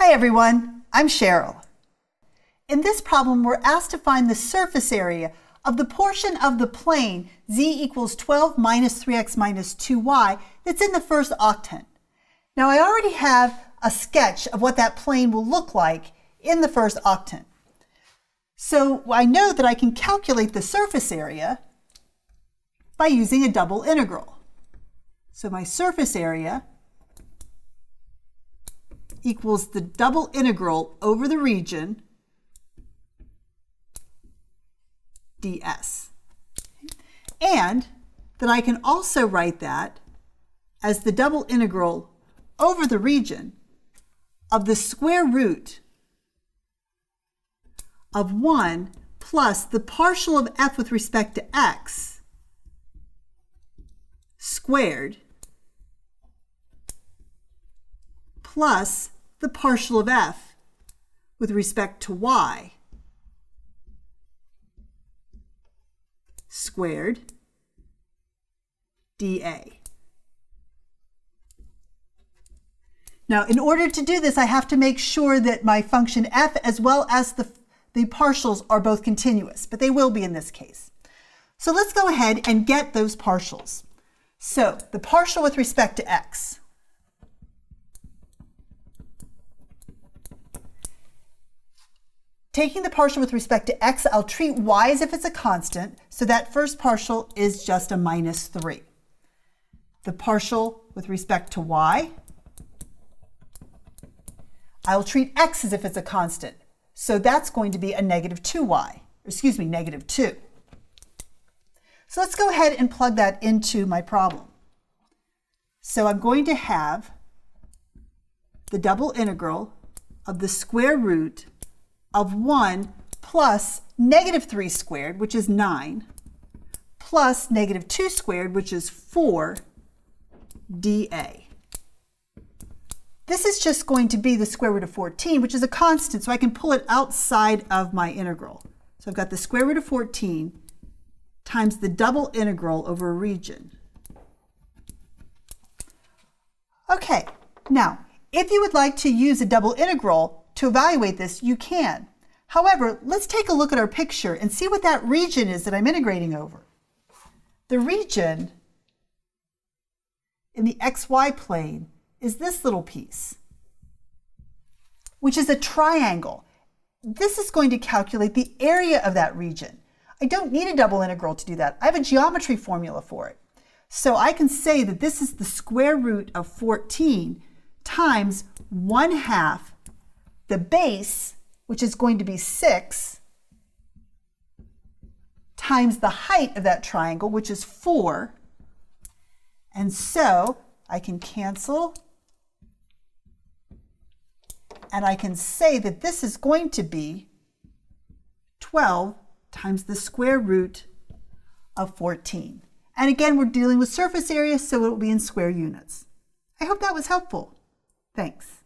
Hi everyone, I'm Cheryl. In this problem, we're asked to find the surface area of the portion of the plane z equals 12 minus 3x minus 2y that's in the first octant. Now I already have a sketch of what that plane will look like in the first octant. So I know that I can calculate the surface area by using a double integral. So my surface area equals the double integral over the region ds. And then I can also write that as the double integral over the region of the square root of 1 plus the partial of f with respect to x squared plus the partial of f with respect to y squared dA. Now, in order to do this, I have to make sure that my function f as well as the, the partials are both continuous, but they will be in this case. So let's go ahead and get those partials. So the partial with respect to x. Taking the partial with respect to x, I'll treat y as if it's a constant, so that first partial is just a minus 3. The partial with respect to y, I'll treat x as if it's a constant, so that's going to be a negative 2y, excuse me, negative 2. So let's go ahead and plug that into my problem. So I'm going to have the double integral of the square root of 1 plus negative 3 squared, which is 9, plus negative 2 squared, which is 4 dA. This is just going to be the square root of 14, which is a constant, so I can pull it outside of my integral. So I've got the square root of 14 times the double integral over a region. Okay, now, if you would like to use a double integral to evaluate this, you can. However, let's take a look at our picture and see what that region is that I'm integrating over. The region in the xy plane is this little piece, which is a triangle. This is going to calculate the area of that region. I don't need a double integral to do that. I have a geometry formula for it. So I can say that this is the square root of 14 times 1 half the base, which is going to be 6, times the height of that triangle, which is 4. And so I can cancel, and I can say that this is going to be 12 times the square root of 14. And again, we're dealing with surface area, so it will be in square units. I hope that was helpful. Thanks.